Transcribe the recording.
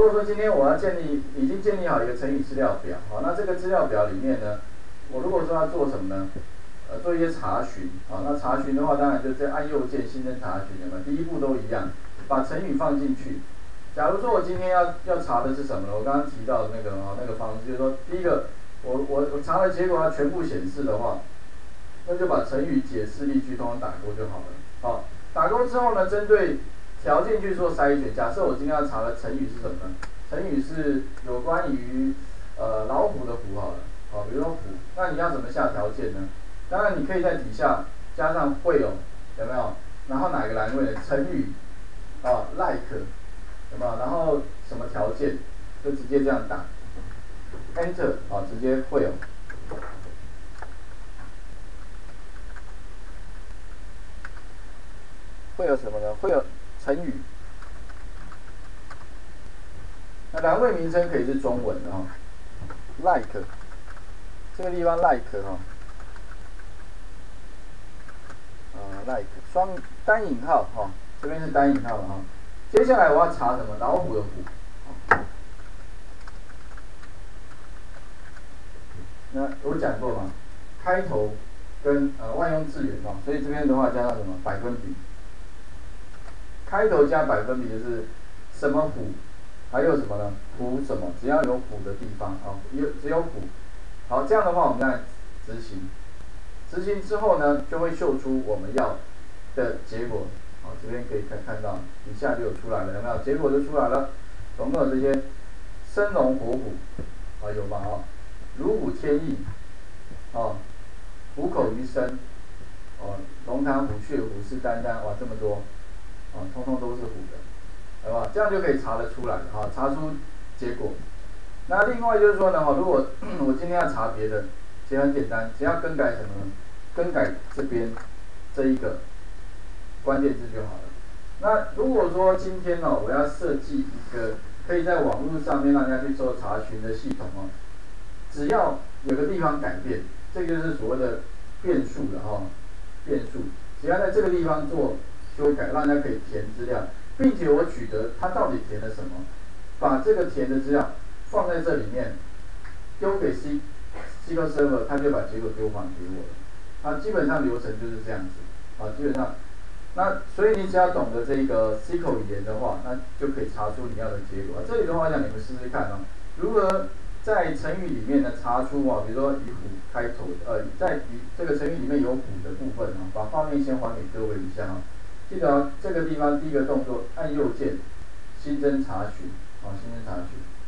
如果说今天我要建立，已经建立好一个成语资料表，好，那这个资料表里面呢，我如果说要做什么呢？呃，做一些查询，好，那查询的话，当然就是按右键新增查询，的嘛，第一步都一样，把成语放进去。假如说我今天要要查的是什么呢？我刚刚提到的那个啊，那个方式，就是说，第一个，我我我查的结果要全部显示的话，那就把成语解释例句通通打勾就好了。好，打勾之后呢，针对条件去做筛选。假设我今天要查的成语是什么？成语是有关于呃老虎的虎好了，好，比如说虎，那你要怎么下条件呢？当然，你可以在底下加上会有，有没有？然后哪个栏位的成语啊，like，有没有？然后什么条件，就直接这样打，enter，啊，直接会有，会有什么呢？会有成语。那栏位名称可以是中文的哈，like，这个地方 like 哈。like 双单引号哈，这边是单引号的哈。接下来我要查什么？老虎的虎。那我讲过嘛，开头跟呃万用字源嘛，所以这边的话加上什么百分比？开头加百分比就是什么虎，还有什么呢？虎什么？只要有虎的地方啊，有只有虎。好，这样的话我们再执行。执行之后呢，就会秀出我们要的结果。好，这边可以看看到，一下就出来了，有没有？结果就出来了。总共有这些生龙活虎，啊有吧？啊，如虎添翼，啊，虎口鱼生，哦，龙潭虎穴，虎视眈眈，哇，这么多，啊，通通都是虎的，好吧？这样就可以查得出来，哈，查出结果。那另外就是说呢，哈，如果 我今天要查别的。其实很简单，只要更改什么，更改这边这一个关键字就好了。那如果说今天呢，我要设计一个可以在网络上面让大家去做查询的系统哦，只要有个地方改变，这就是所谓的变数了哈，变数。只要在这个地方做修改，让大家可以填资料，并且我取得他到底填了什么，把这个填的资料放在这里面，丢给 C C 口 Server 他就把结果丢还给我了，啊，基本上流程就是这样子，啊，基本上，那所以你只要懂得这个 SQL 语言的话，那就可以查出你要的结果。啊，这里的话，让你们试试看啊，如何在成语里面呢查出啊，比如说以虎开头，呃，在这个成语里面有虎的部分啊，把画面先还给各位一下啊，记得这个地方第一个动作按右键新增查询啊新增查询。